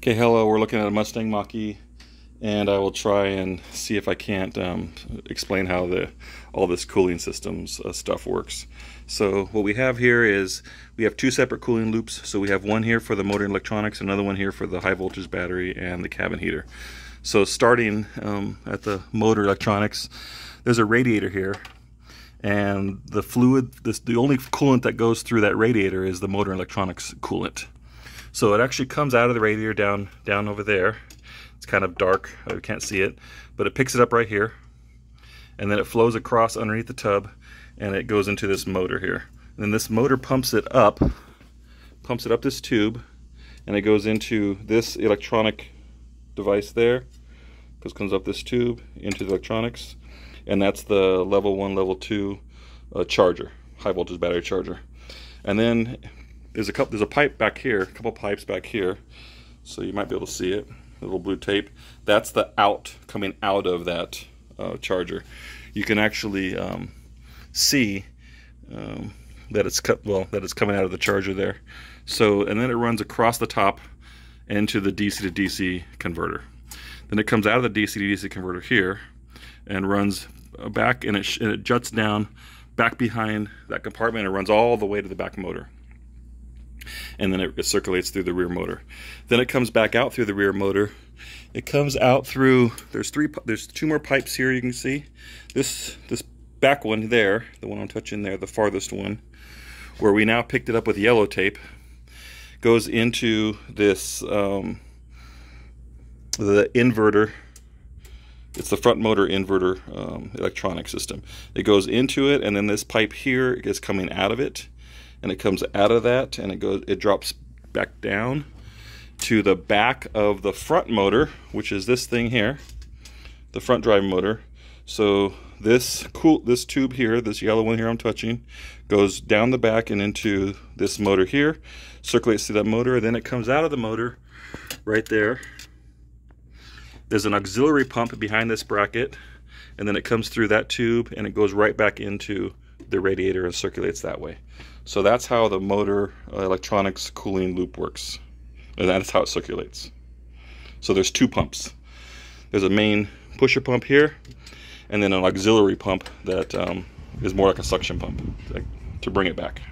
Okay, hello, we're looking at a Mustang Mach-E and I will try and see if I can't um, explain how the all this cooling systems uh, stuff works. So what we have here is we have two separate cooling loops. So we have one here for the motor and electronics, another one here for the high voltage battery and the cabin heater. So starting um, at the motor electronics, there's a radiator here and the fluid, this, the only coolant that goes through that radiator is the motor electronics coolant. So it actually comes out of the radiator down down over there. It's kind of dark, I can't see it, but it picks it up right here, and then it flows across underneath the tub, and it goes into this motor here. And then this motor pumps it up, pumps it up this tube, and it goes into this electronic device there, because comes up this tube into the electronics, and that's the level one, level two uh, charger, high voltage battery charger. And then there's a couple there's a pipe back here a couple pipes back here so you might be able to see it the little blue tape. That's the out coming out of that uh, charger. You can actually um, see um, that it's cut well that it's coming out of the charger there. So and then it runs across the top into the DC to DC converter. Then it comes out of the DC to DC converter here and runs back and it, and it juts down back behind that compartment and runs all the way to the back motor and then it, circulates through the rear motor. Then it comes back out through the rear motor. It comes out through, there's three, there's two more pipes here you can see. This, this back one there, the one I'm touching there, the farthest one, where we now picked it up with yellow tape, goes into this, um, the inverter it's the front motor inverter um, electronic system. It goes into it, and then this pipe here is coming out of it and it comes out of that and it goes it drops back down to the back of the front motor which is this thing here the front drive motor so this cool this tube here this yellow one here I'm touching goes down the back and into this motor here circulates through that motor and then it comes out of the motor right there there's an auxiliary pump behind this bracket and then it comes through that tube and it goes right back into the radiator and circulates that way. So that's how the motor uh, electronics cooling loop works. And that's how it circulates. So there's two pumps. There's a main pusher pump here, and then an auxiliary pump that um, is more like a suction pump to bring it back.